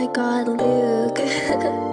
my god, Luke.